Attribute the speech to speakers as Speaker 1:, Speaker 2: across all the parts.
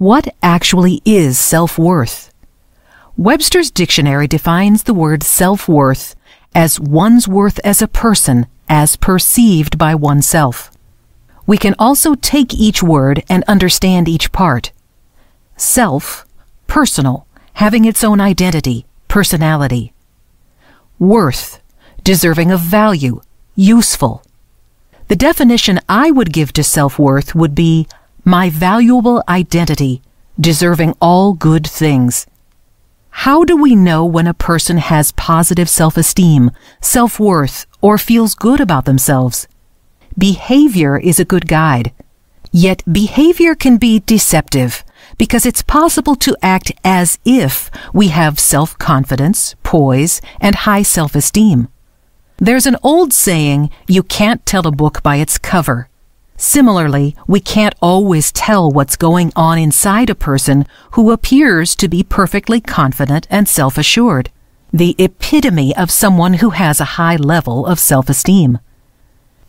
Speaker 1: What actually is self-worth? Webster's dictionary defines the word self-worth as one's worth as a person as perceived by oneself. We can also take each word and understand each part. Self, personal, having its own identity, personality. Worth, deserving of value, useful. The definition I would give to self-worth would be my valuable identity, deserving all good things. How do we know when a person has positive self-esteem, self-worth, or feels good about themselves? Behavior is a good guide. Yet behavior can be deceptive because it's possible to act as if we have self-confidence, poise, and high self-esteem. There's an old saying, you can't tell a book by its cover. Similarly, we can't always tell what's going on inside a person who appears to be perfectly confident and self-assured, the epitome of someone who has a high level of self-esteem.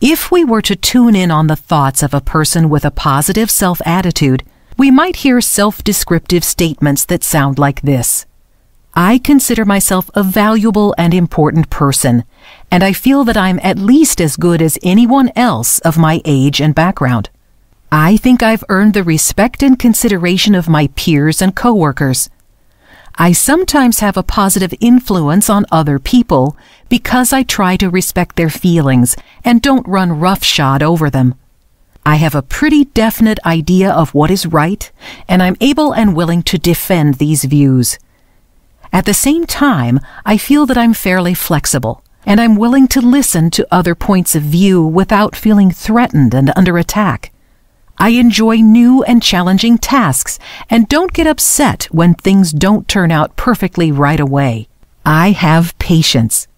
Speaker 1: If we were to tune in on the thoughts of a person with a positive self-attitude, we might hear self-descriptive statements that sound like this. I consider myself a valuable and important person, and I feel that I'm at least as good as anyone else of my age and background. I think I've earned the respect and consideration of my peers and coworkers. I sometimes have a positive influence on other people because I try to respect their feelings and don't run roughshod over them. I have a pretty definite idea of what is right, and I'm able and willing to defend these views. At the same time, I feel that I'm fairly flexible, and I'm willing to listen to other points of view without feeling threatened and under attack. I enjoy new and challenging tasks and don't get upset when things don't turn out perfectly right away. I have patience.